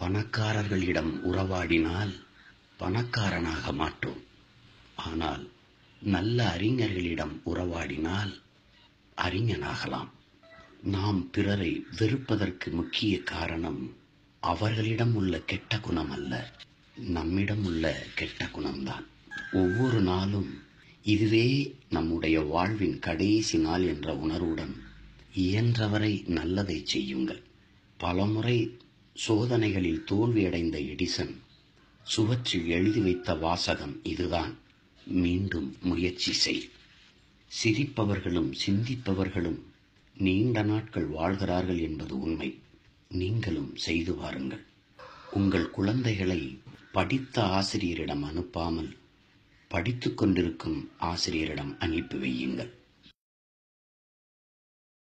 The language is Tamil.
பணக்காரர்களிடம் உறவாடினால் பணக்காரனாக மாட்டோம். ஆனால் நல்ல அறிஞர்களிடம் உறவாடினால் அறிஞனாகலாம். நாம் பிறரை வெறுப்பதற்கு முக்கிய காரணம் அவர்களிடம் உள்ள கெட்ட குணம் அல்ல. நம்மிடம் உள்ள கெட்ட குணம்தான். ஒவ்வொரு நாளும் இதுவே நம்முடைய வாழ்வின் கடைசி நாள் என்ற உணர்வுடன் இயன்றவரை நல்லதை செய்யுங்கள். பலமுறை சோதனைகளில் தோல்வியடைந்த எடிசன் சுவற்றில் எழுதி வைத்த வாசகம் இதுதான். மீண்டும் முயற்சி செய். சிரிப்பவர்களும் சிந்திப்பவர்களும் நீண்ட நாட்கள் வாழ்கிறார்கள் என்பது உண்மை. நீங்களும் செய்து பாருங்கள் உங்கள் குழந்தைகளை படித்த ஆசிரியரிடம் அனுப்பாமல் படித்துக்கொண்டிருக்கும் ஆசிரியரிடம் அனுப்பி வையுங்கள்.